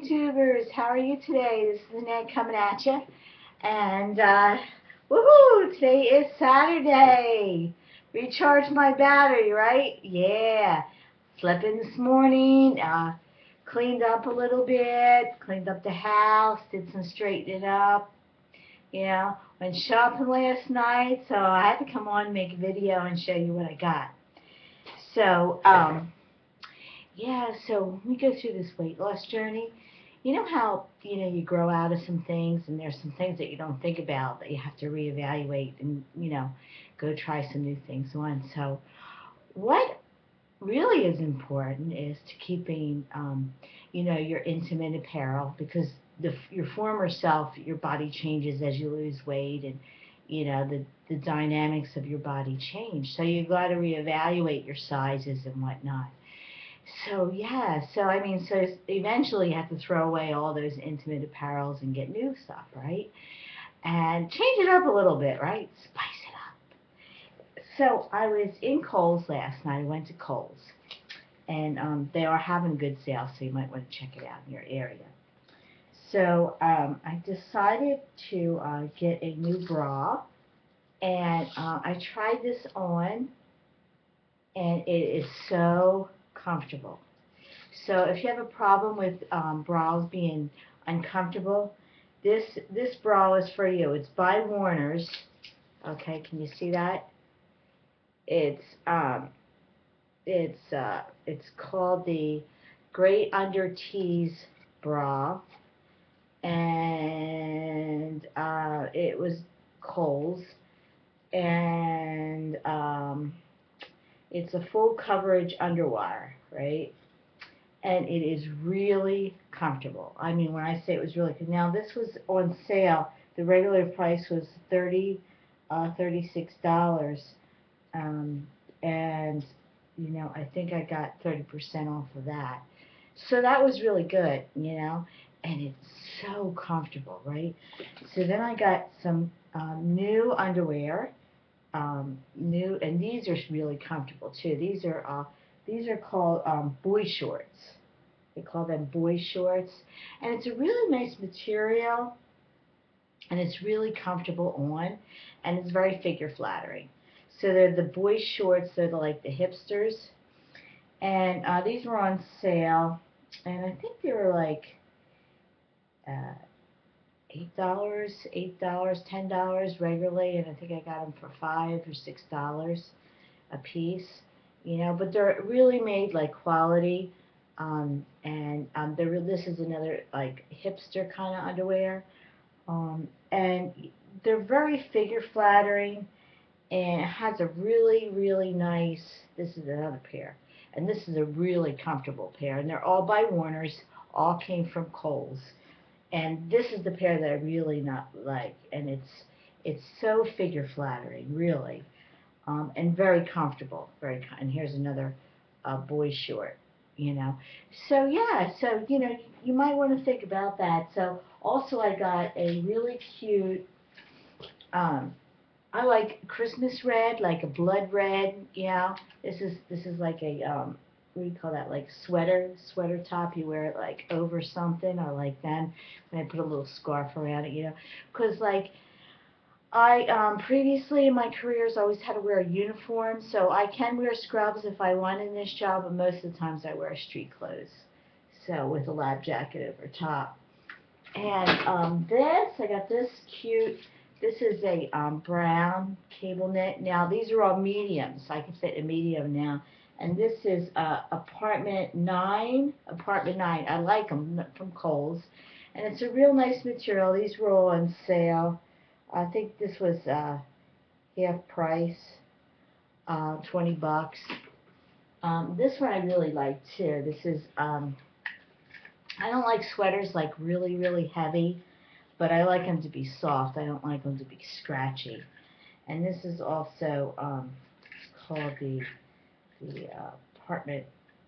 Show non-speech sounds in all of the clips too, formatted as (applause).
YouTubers, how are you today? This is Annette coming at you. And, uh, woohoo, today is Saturday. Recharge my battery, right? Yeah. Slept in this morning, uh, cleaned up a little bit, cleaned up the house, did some straightening up. You know, went shopping last night, so I had to come on and make a video and show you what I got. So, um, yeah, so we go through this weight loss journey. You know how, you know, you grow out of some things and there's some things that you don't think about that you have to reevaluate and, you know, go try some new things on. So what really is important is to keeping, um, you know, your intimate apparel because the, your former self, your body changes as you lose weight and, you know, the, the dynamics of your body change. So you've got to reevaluate your sizes and whatnot. So yeah, so I mean, so eventually you have to throw away all those intimate apparels and get new stuff, right? And change it up a little bit, right? Spice it up. So I was in Kohl's last night. I went to Kohl's, and um, they are having good sales, so you might want to check it out in your area. So um, I decided to uh, get a new bra, and uh, I tried this on, and it is so comfortable. So if you have a problem with um, bras being uncomfortable, this this bra is for you. It's by Warner's. Okay, can you see that? It's um, it's uh, it's called the Great Under Tees bra, and uh, it was Kohl's, and um, it's a full coverage underwire, right? And it is really comfortable. I mean, when I say it was really good. Now, this was on sale. The regular price was 30 uh, $36. Um, and, you know, I think I got 30% off of that. So that was really good, you know, and it's so comfortable, right? So then I got some um, new underwear um, new, and these are really comfortable too. These are uh, these are called um, boy shorts. They call them boy shorts, and it's a really nice material, and it's really comfortable on, and it's very figure flattering. So they're the boy shorts. They're the, like the hipsters, and uh, these were on sale, and I think they were like. Uh, eight dollars, eight dollars, ten dollars regularly, and I think I got them for five or six dollars a piece. You know, but they're really made like quality, um, and um, they're this is another like hipster kind of underwear, um, and they're very figure flattering, and it has a really really nice. This is another pair, and this is a really comfortable pair, and they're all by Warner's. All came from Kohl's and this is the pair that I really not like, and it's it's so figure flattering, really, um, and very comfortable. Very, and here's another uh, boy short, you know. So yeah, so you know, you might want to think about that. So also, I got a really cute. Um, I like Christmas red, like a blood red. You know, this is this is like a um, what do you call that, like sweater, sweater top, you wear it like over something, or like then when I put a little scarf around it, you know, because like, I um, previously in my careers always had to wear a uniform, so I can wear scrubs if I want in this job, but most of the times I wear street clothes, so with a lab jacket over top. And um, this, I got this cute, this is a um, brown cable knit. Now these are all mediums, I can fit a medium now and this is uh, apartment 9 apartment 9 I like them from Kohl's. And it's a real nice material. These were all on sale. I think this was uh, half price uh, 20 bucks. Um, this one I really like too. This is um, I don't like sweaters like really really heavy but I like them to be soft. I don't like them to be scratchy. And this is also um, called the the uh, apartment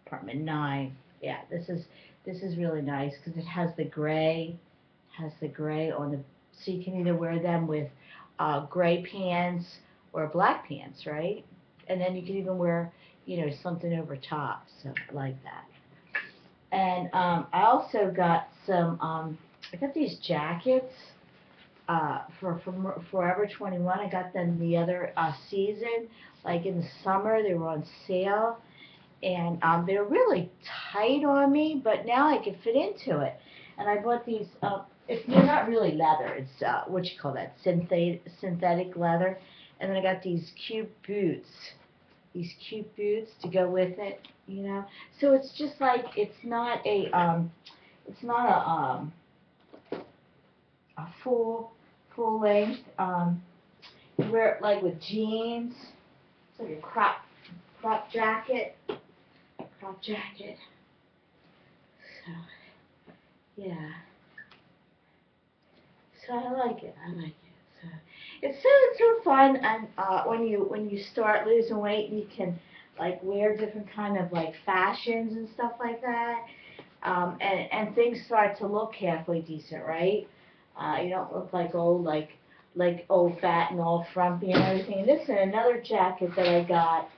apartment nine. Yeah, this is this is really nice because it has the gray, has the gray on the so you can either wear them with uh, gray pants or black pants, right? And then you can even wear you know something over top, so like that. And um, I also got some. Um, I got these jackets uh, for from Forever 21. I got them the other uh, season, like in the summer. They were on sale, and um, they're really tight on me. But now I can fit into it. And I bought these. Uh, it's they're not really leather. It's uh, what you call that synthetic synthetic leather. And then I got these cute boots. These cute boots to go with it. You know. So it's just like it's not a um, it's not a um, a full full length. Um, you wear it like with jeans. A crop crop jacket. Crop jacket. So yeah. So I like it. I like it. So it's so it's so fun and uh when you when you start losing weight you can like wear different kind of like fashions and stuff like that. Um and, and things start to look halfway decent, right? Uh you don't look like old like like old fat and all frumpy and everything. And this is another jacket that I got.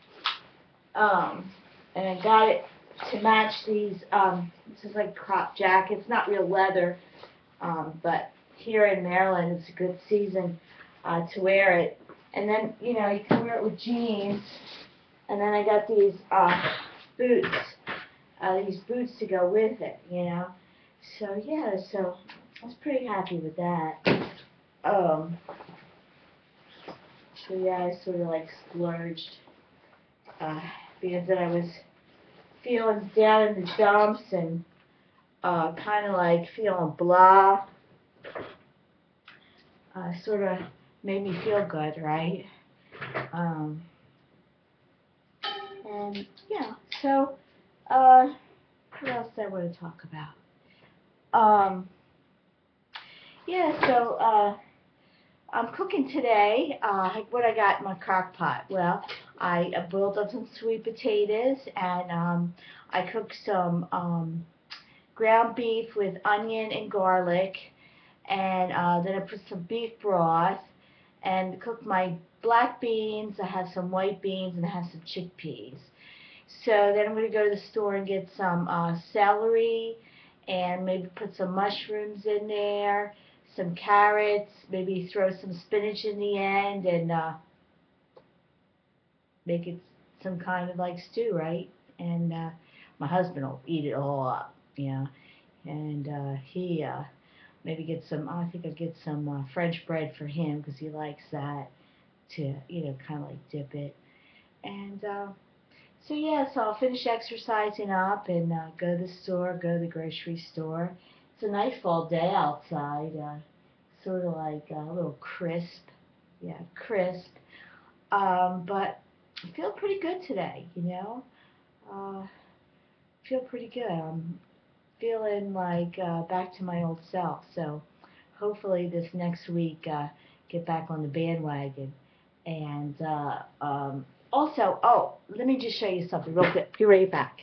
Um and I got it to match these um this is like crop jackets, not real leather. Um but here in Maryland it's a good season uh to wear it. And then, you know, you can wear it with jeans. And then I got these uh boots. Uh these boots to go with it, you know. So yeah, so I was pretty happy with that. Um so yeah, I sort of like splurged uh because then I was feeling down in the dumps and uh kind of like feeling blah uh, sort of made me feel good, right? Um, and yeah, so uh, what else I want to talk about? Um, yeah, so uh, I'm cooking today. Uh, what I got in my crock pot? Well, I boiled up some sweet potatoes and um, I cooked some um, ground beef with onion and garlic and uh, then I put some beef broth and cooked my black beans. I have some white beans and I have some chickpeas. So then I'm going to go to the store and get some uh, celery and maybe put some mushrooms in there, some carrots, maybe throw some spinach in the end and uh, make it some kind of like stew, right? And uh, my husband will eat it all up, you know. And uh, he uh, maybe get some, I think I'll get some uh, French bread for him because he likes that to, you know, kind of like dip it. And uh, so, yeah, so I'll finish exercising up and uh, go to the store, go to the grocery store. It's a nice fall day outside, uh, sort of like uh, a little crisp. Yeah, crisp. Um, but I feel pretty good today, you know. Uh, feel pretty good. I'm feeling like uh, back to my old self. So hopefully this next week uh, get back on the bandwagon. And uh, um, also, oh, let me just show you something real quick. Be right back.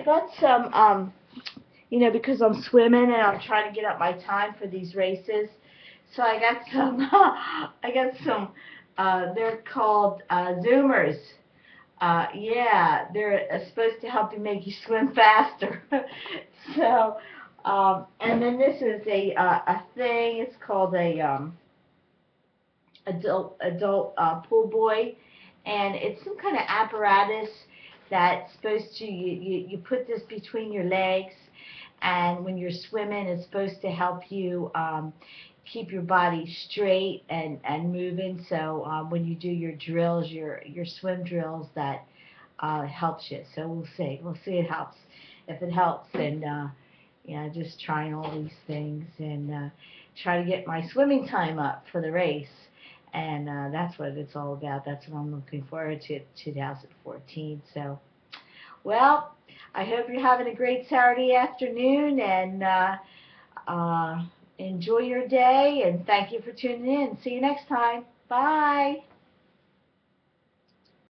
I got some, um, you know, because I'm swimming and I'm trying to get up my time for these races. So I got some, (laughs) I got some, uh, they're called uh, Zoomers. Uh, yeah, they're uh, supposed to help you make you swim (laughs) faster. (laughs) so, um, and then this is a uh, a thing. It's called a um, adult adult uh, pull buoy, and it's some kind of apparatus that's supposed to you, you you put this between your legs, and when you're swimming, it's supposed to help you um, keep your body straight and and moving. So um, when you do your drills, your your swim drills, that uh, helps you. So we'll see. We'll see. It helps. If it helps, and uh, you know, just trying all these things and uh, try to get my swimming time up for the race. And uh, that's what it's all about. That's what I'm looking forward to 2014. So, well, I hope you're having a great Saturday afternoon and. Uh, uh, enjoy your day and thank you for tuning in. See you next time. Bye.